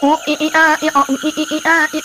哦一一啊一哦咦一一一啊一。